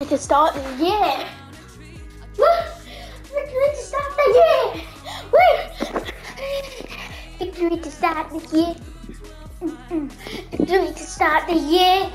We to start the year. Woo! Victory to start the year. Woo! Victory to start the year. Victory to start the year.